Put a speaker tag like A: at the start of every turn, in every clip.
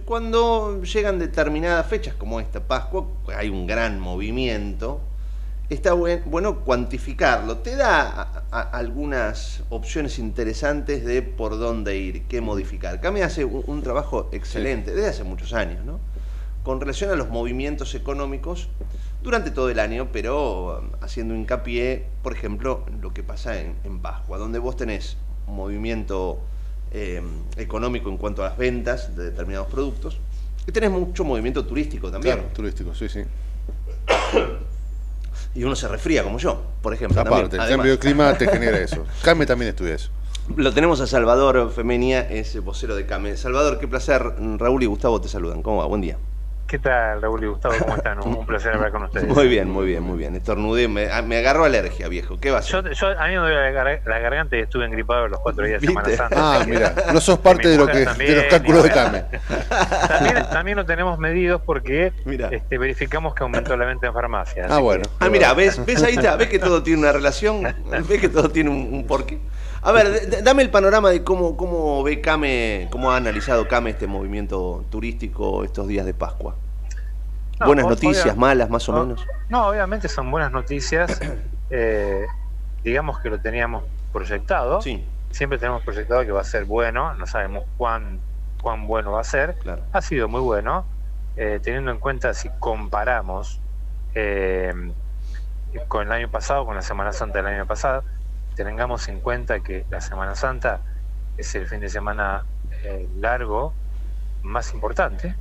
A: Cuando llegan determinadas fechas como esta Pascua, hay un gran movimiento, está bueno cuantificarlo. Te da algunas opciones interesantes de por dónde ir, qué modificar. Cami hace un, trabajo excelente desde hace muchos años, ¿no? Con relación a los movimientos económicos durante todo el año, pero um, haciendo hincapié, por ejemplo, en lo que pasa en, Pascua, donde vos tenés un movimiento em, económico en cuanto a las ventas de determinados productos, y tenés mucho movimiento turístico también.
B: Claro, turístico, sí, sí.
A: y uno se resfría como yo, por ejemplo.
B: Aparte, el cambio de clima te genera eso. Came también estudia eso.
A: Lo tenemos a Salvador Femenia, es vocero de Came. Salvador, qué placer. Raúl y Gustavo te saludan. ¿Cómo va? Buen día.
C: ¿Qué tal, Raúl y Gustavo? ¿Cómo están? Un placer hablar con ustedes.
A: Muy bien, muy bien, muy bien. Estornudé, me, ah, me agarró alergia, viejo. ¿Qué va a ser?
C: Yo, a mí me duele la, garganta y estuve engripado los cuatro días de Semana Santa.
B: Ah, mira, no sos parte de, lo que, de los cálculos de Came.
C: También, lo tenemos medidos porque este, verificamos que aumentó la venta en farmacias.
A: Ah, bueno. ah, mira, ¿ves, ¿ves ahí está? ¿Ves que todo tiene una relación? ¿Ves que todo tiene un, porqué? A ver, dame el panorama de cómo, cómo ve Came, cómo ha analizado Came este movimiento turístico estos días de Pascua buenas noticias, malas, más o menos.
C: No, obviamente son buenas noticias. Eh, digamos que lo teníamos proyectado.
A: Sí.
C: Siempre tenemos proyectado que va a ser bueno, no sabemos cuán, cuán bueno va a ser. Ha sido muy bueno, eh, teniendo en cuenta si comparamos eh, con el año pasado, con la Semana Santa del año pasado, tengamos en cuenta que la Semana Santa es el fin de semana largo más importante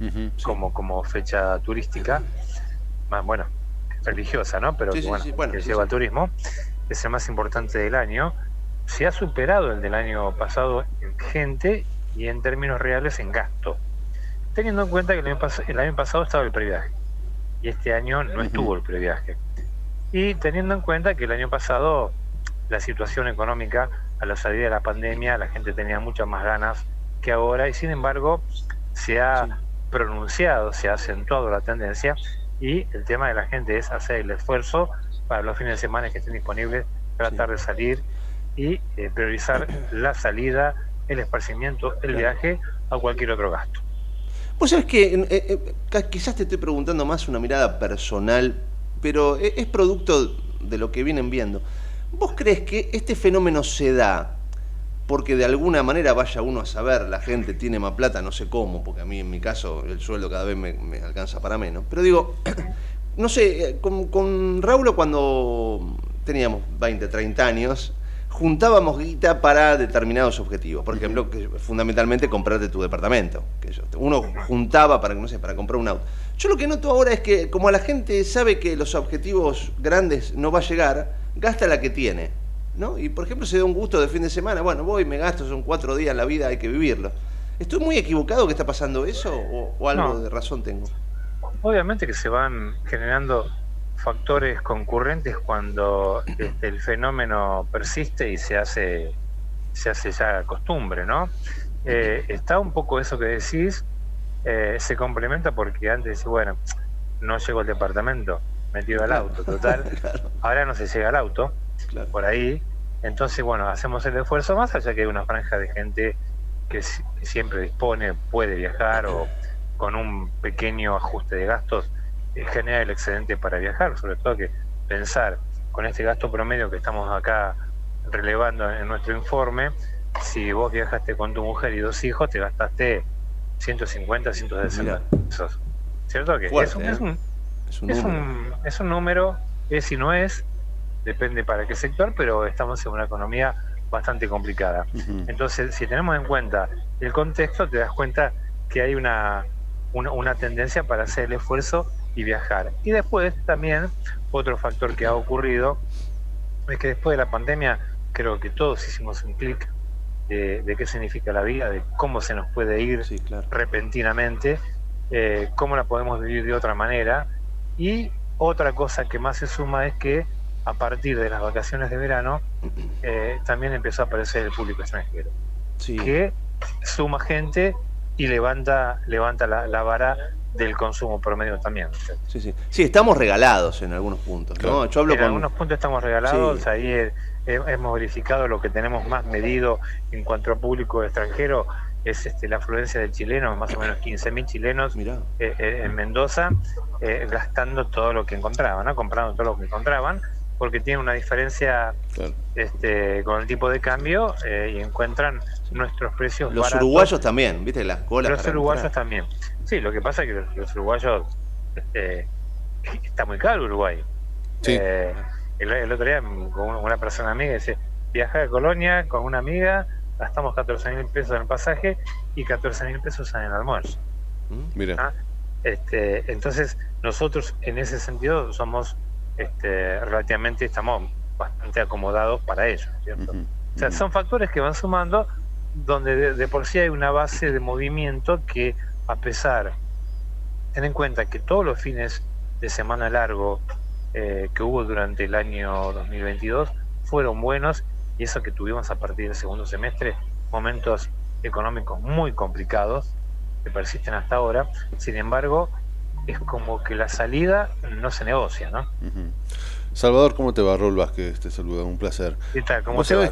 C: como, como fecha turística, más bueno, religiosa, ¿no? Pero bueno, que lleva turismo, es el más importante del año. Se ha superado el del año pasado en gente y en términos reales en gasto. Teniendo en cuenta que el año, pasado estaba el previaje y este año no estuvo el previaje. Y teniendo en cuenta que el año pasado la situación económica a la salida de la pandemia, la gente tenía muchas más ganas que ahora y sin embargo se ha pronunciado, se ha acentuado la tendencia y el tema de la gente es hacer el esfuerzo para los fines de semana que estén disponibles, tratar de salir y eh, priorizar la salida, el esparcimiento, el viaje a cualquier otro gasto.
A: Pues sabes que eh, eh, quizás te estoy preguntando más una mirada personal, pero es producto de lo que vienen viendo. ¿Vos crees que este fenómeno se da porque de alguna manera vaya uno a saber, la gente tiene más plata, no sé cómo, porque a mí en mi caso el sueldo cada vez me, alcanza para menos. Pero digo, no sé, con, con Raúl cuando teníamos 20, 30 años, juntábamos guita para determinados objetivos. Por ejemplo, que fundamentalmente comprarte tu departamento. Que uno juntaba para, no sé, para comprar un auto. Yo lo que noto ahora es que como la gente sabe que los objetivos grandes no va a llegar, gasta la que tiene. ¿no? Y por ejemplo se da un gusto de fin de semana, bueno, voy, me gasto, son cuatro días en la vida, hay que vivirlo. ¿Estoy muy equivocado que está pasando eso o, algo de razón tengo?
C: Obviamente que se van generando factores concurrentes cuando este, el fenómeno persiste y se hace, se hace ya costumbre, ¿no? Eh, está un poco eso que decís, eh, se complementa porque antes, bueno, no llego al departamento, metido al auto, total. Ahora no se llega al auto, por ahí. Entonces, bueno, hacemos el esfuerzo más allá que hay una franja de gente que siempre dispone, puede viajar o con un pequeño ajuste de gastos eh, genera el excedente para viajar, sobre todo que pensar con este gasto promedio que estamos acá relevando en nuestro informe, si vos viajaste con tu mujer y dos hijos, te gastaste 150, 160 pesos. ¿Cierto? Que es, un, es, un, es, un, es un número, es y no es, depende para qué sector, pero estamos en una economía bastante complicada. Entonces, si tenemos en cuenta el contexto, te das cuenta que hay una, una, tendencia para hacer el esfuerzo y viajar. Y después también otro factor que ha ocurrido es que después de la pandemia creo que todos hicimos un clic de, qué significa la vida, de cómo se nos puede ir repentinamente, eh, cómo la podemos vivir de otra manera. Y otra cosa que más se suma es que a partir de las vacaciones de verano, eh, también empezó a aparecer el público extranjero, que suma gente y levanta, levanta la, vara del consumo promedio también.
A: Sí, sí. sí, estamos regalados en algunos puntos. ¿no?
C: Yo hablo en algunos puntos estamos regalados, ahí hemos verificado lo que tenemos más medido en cuanto a público extranjero, es este, la afluencia de chilenos, más o menos 15.000 chilenos eh, eh, en Mendoza, eh, gastando todo lo que encontraban, ¿no? comprando todo lo que encontraban, porque tiene una diferencia
B: Claro.
C: este, con el tipo de cambio eh, y encuentran nuestros precios
A: Los
C: baratos.
A: uruguayos también, ¿viste? Las colas.
C: Los uruguayos
A: entrar.
C: también. Sí, lo que pasa es que los, los uruguayos este, está muy caro Uruguay.
B: Sí.
C: El, el otro día con una- persona amiga dice, viajé a Colonia con una amiga, gastamos 14 mil pesos en el pasaje y 14 mil pesos en el almuerzo.
A: ¿Mm?
B: Mira.
C: Ah, Este, entonces, nosotros en ese sentido somos este, relativamente, estamos bastante acomodados para ello. ¿cierto? O sea, son factores que van sumando donde de, de por sí hay una base de movimiento que a pesar, ten en cuenta que todos los fines de semana largo eh, que hubo durante el año 2022 fueron buenos y eso que tuvimos a partir del segundo semestre, momentos económicos muy complicados que persisten hasta ahora, sin embargo, es como que la salida no se negocia, ¿no?
B: Ujú. Salvador, ¿cómo te va? Raúl Vázquez, te saluda, un placer.
C: ¿Qué tal? ¿Cómo
B: Vos
C: te va?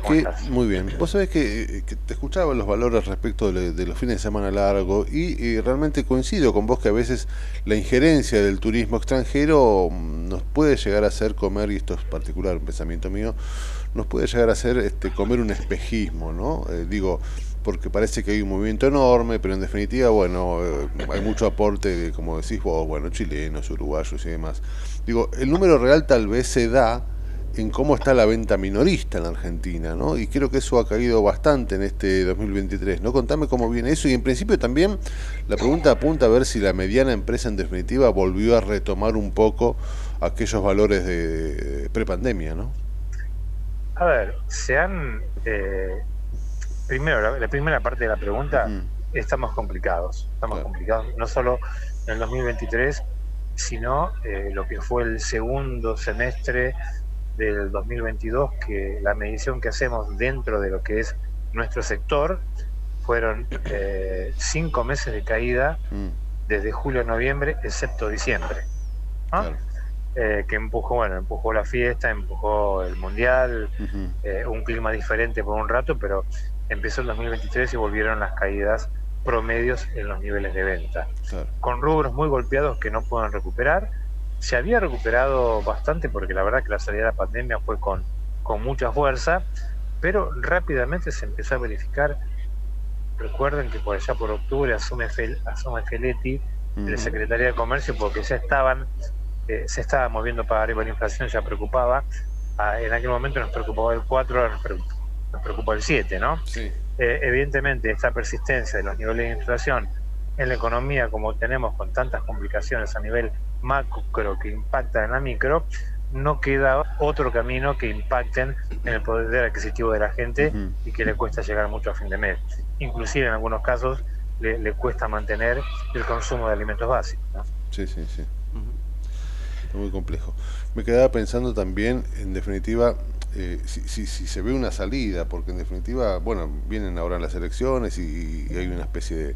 B: muy bien, vos sabés que, eh, que te escuchaba los valores respecto de, de los fines de semana largo y, y realmente coincido con vos que a veces la injerencia del turismo extranjero mm, nos puede llegar a hacer comer, y esto es particular, un pensamiento mío, nos puede llegar a hacer este, comer un espejismo, ¿no? Eh, digo, porque parece que hay un movimiento enorme, pero en definitiva, bueno, eh, hay mucho aporte, de, como decís vos, bueno, chilenos, uruguayos y demás. Digo, el número real tal vez se da en cómo está la venta minorista en la Argentina, ¿no? Y creo que eso ha caído bastante en este 2023, ¿no? Contame cómo viene eso y en principio también la pregunta apunta a ver si la mediana empresa en definitiva volvió a retomar un poco aquellos valores de, de prepandemia, ¿no?
C: A ver, se han. eh, primero, la, la primera parte de la pregunta, estamos complicados. Estamos
B: Claro.
C: complicados, no solo en el 2023, sino eh, lo que fue el segundo semestre del 2022, que la medición que hacemos dentro de lo que es nuestro sector fueron eh, cinco meses de caída
B: Mm,
C: desde julio a noviembre, excepto diciembre. Eh, que empujó, bueno, empujó la fiesta, empujó el mundial, eh, un clima diferente por un rato, pero empezó el 2023 y volvieron las caídas promedios en los niveles de venta,
B: Claro.
C: con rubros muy golpeados que no pueden recuperar. Se había recuperado bastante porque la verdad que la salida de la pandemia fue con, con mucha fuerza, pero rápidamente se empezó a verificar. Recuerden que por allá por octubre asume, Fel- asume Feletti, el
B: Ujú.
C: secretario de Comercio, porque ya estaban, eh, se estaba moviendo para arriba la inflación, ya preocupaba. Ah, en aquel momento nos preocupaba el 4, ahora nos preocup- nos preocupa el 7, ¿no?
B: Sí.
C: Eh, evidentemente, esta persistencia de los niveles de inflación en la economía, como tenemos con tantas complicaciones a nivel macro que impactan en la micro, no queda otro camino que impacten en el poder adquisitivo de la gente y que le cuesta llegar mucho a fin de mes. Inclusive en algunos casos le, le cuesta mantener el consumo de alimentos básicos. ¿no?
B: Sí, sí, sí. Muy complejo. Me quedaba pensando también, en definitiva, eh, si, si, si se ve una salida, porque en definitiva, bueno, vienen ahora las elecciones y, hay una especie de,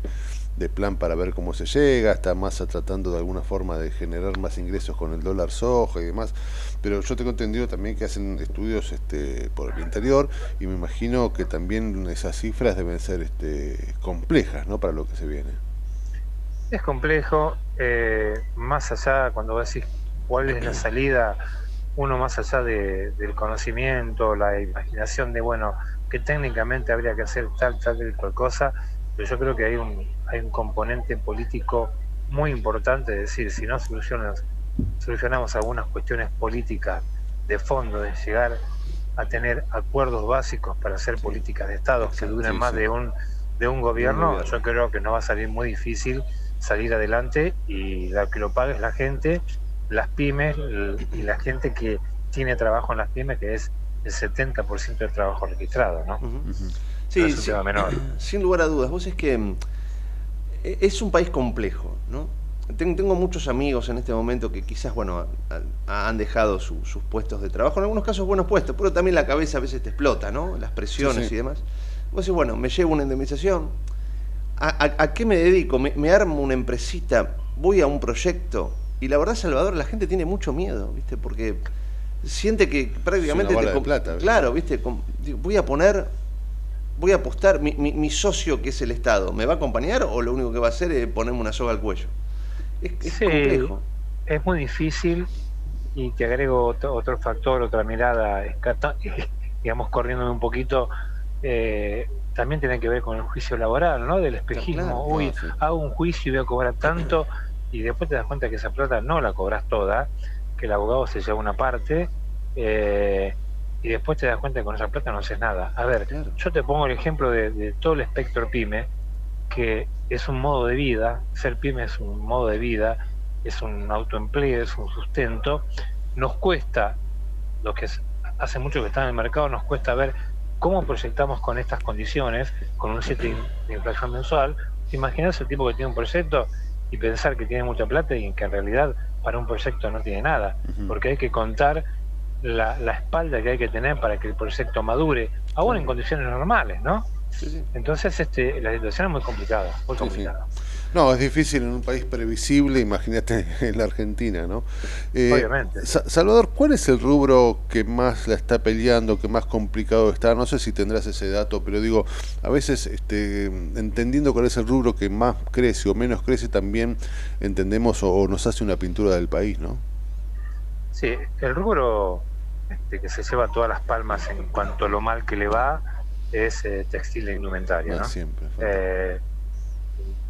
B: de plan para ver cómo se llega, está Massa tratando de alguna forma de generar más ingresos con el dólar soja y demás, pero yo tengo entendido también que hacen estudios este, por el interior y me imagino que también esas cifras deben ser este, complejas, ¿no? Para lo que se viene.
C: Es complejo, eh, más allá, cuando decís cuál es la salida, uno más allá de- del conocimiento, la imaginación de, bueno, que técnicamente habría que hacer tal, tal cual cosa, pero yo creo que hay un, hay un componente político muy importante, es decir, si no solucionas, solucionamos algunas cuestiones políticas de fondo, de llegar a tener acuerdos básicos para hacer políticas de Estado que duren
B: sí,
C: más
B: sí.
C: de un de un gobierno,
A: gobierno.
C: yo creo que no va a salir muy difícil salir adelante y la que lo pague es la gente, las pymes y la gente que tiene trabajo en las pymes, que es el 70% del trabajo registrado, ¿no?
A: Sí,
C: es un
A: sí,
C: tema menor.
A: sin lugar a dudas. Vos es que mm, e- es un país complejo, ¿no? Ten- Tengo muchos amigos en este momento que quizás, bueno, ha- han dejado su- sus puestos de trabajo, en algunos casos buenos puestos, pero también la cabeza a veces te explota, ¿no? Las presiones
B: Sí, sí.
A: y demás. Vos decís, bueno, me llevo una indemnización, ¿a, a- a qué me dedico? ¿Me, me armo una empresita? ¿Voy a un proyecto? Y la verdad, Salvador, la gente tiene mucho miedo, ¿viste? Porque siente que prácticamente...
B: bala
A: te
B: de
A: com-
B: plata,
A: claro, ¿viste? Voy a poner voy a apostar, mi, mi, socio que es el Estado, ¿me va a acompañar o lo único que va a hacer es ponerme una soga al cuello?
C: Es, complejo. Es muy difícil y te agrego otro, factor, otra mirada, digamos, corriéndome un poquito, eh, también tiene que ver con el juicio laboral, ¿no? Del espejismo. Uy, hago un juicio y voy a cobrar tanto y después te das cuenta que esa plata no la cobras toda, que el abogado se lleva una parte. Eh, y después te das cuenta que con esa plata no haces nada. A ver, yo te pongo el ejemplo de, todo el espectro pyme, que es un modo de vida, ser pyme es un modo de vida, es un autoempleo, es un sustento. Nos cuesta, lo que hace mucho que está en el mercado, nos cuesta ver cómo proyectamos con estas condiciones, con un 7 de inflación mensual. Imaginarse el tipo que tiene un proyecto y pensar que tiene mucha plata y que en realidad para un proyecto no tiene nada, porque hay que contar la, la, espalda que hay que tener para que el proyecto madure, aún en condiciones normales, ¿no? Entonces este, la situación es muy complicada, muy complicada.
B: No, es difícil en un país previsible, imagínate en la Argentina, ¿no?
C: Eh, Obviamente.
B: Salvador, ¿cuál es el rubro que más la está peleando, que más complicado está? No sé si tendrás ese dato, pero digo, a veces este, entendiendo cuál es el rubro que más crece o menos crece, también entendemos o nos hace una pintura del país, ¿no?
C: Sí, el rubro este, que se lleva todas las palmas en cuanto a lo mal que le va es eh, textil e indumentaria. ¿no?
B: Siempre.
C: Eh,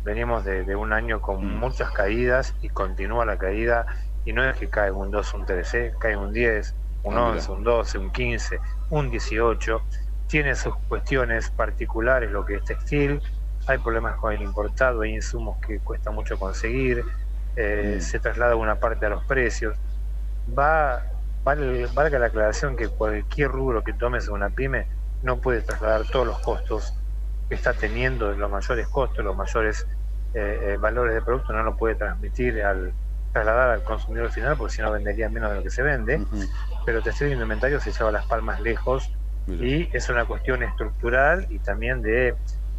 C: venimos de, un año con mm. muchas caídas y continúa la caída y no es que cae un 2, un 3, ¿eh? cae un 10, un 11, ah, un 12, un 15, un 18. Tiene sus cuestiones particulares lo que es textil, hay problemas con el importado, hay insumos que cuesta mucho conseguir, mm. se traslada una parte a los precios. Va valga la aclaración que cualquier rubro que tomes en una pyme no puede trasladar todos los costos que está teniendo, los mayores costos, los mayores eh, eh, valores de producto, no lo puede transmitir al trasladar al consumidor final, porque si no vendería menos de lo que se vende. Pero textil de inventario se lleva las palmas lejos y es una cuestión estructural y también de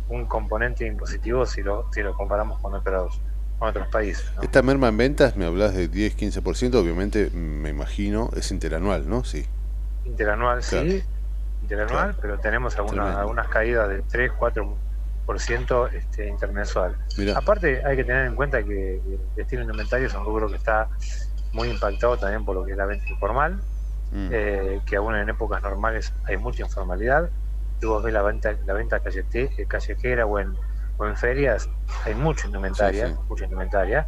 C: un componente impositivo si lo, si lo comparamos con otros otros países.
B: Esta merma en ventas, me hablas de 10-15%, obviamente me imagino, es interanual, ¿no? Sí.
C: Interanual, sí, interanual, pero tenemos algunas, algunas caídas de 3-4% este, intermensual. Aparte, hay que tener en cuenta que el estilo indumentario es un rubro que está muy impactado también por lo que es la venta informal, mm. eh, que aún en épocas normales hay mucha informalidad. Si vos ves la venta, la venta callejera o en o en ferias hay mucha indumentaria, mucha indumentaria,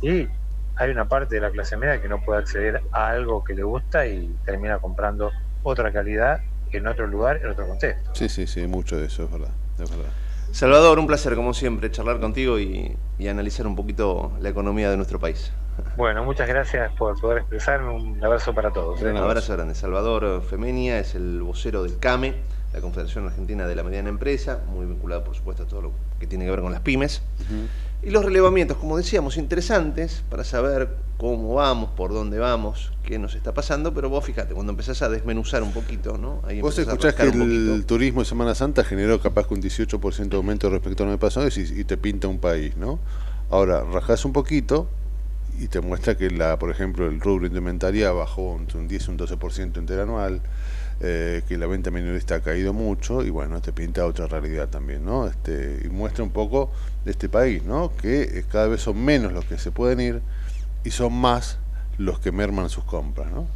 C: y hay una parte de la clase media que no puede acceder a algo que le gusta y termina comprando otra calidad en otro lugar, en otro contexto.
B: Sí, sí, sí, mucho de eso, es verdad, es verdad.
A: Salvador, un placer como siempre charlar contigo y, analizar un poquito la economía de nuestro país.
C: Bueno, muchas gracias por poder expresarme. Un abrazo para todos.
A: Un abrazo grande. Salvador Femenia es el vocero del CAME la Confederación Argentina de la Mediana Empresa, muy vinculado por supuesto a todo lo que tiene que ver con las pymes. Y los relevamientos, como decíamos, interesantes para saber cómo vamos, por dónde vamos, qué nos está pasando, pero vos fíjate, cuando empezás a desmenuzar un poquito, ¿no?
B: Ahí vos escuchás que el turismo de Semana Santa generó capaz que un 18% de aumento respecto al año pasado y, te pinta un país, ¿no? Ahora, rajás un poquito y te muestra que, la, por ejemplo, el rubro indumentaria bajó un 10, un 12% interanual. Eh, que la venta minorista ha caído mucho y bueno, te pinta otra realidad también, ¿no? Este, y muestra un poco de este país, ¿no? Que eh, cada vez son menos los que se pueden ir y son más los que merman sus compras, ¿no?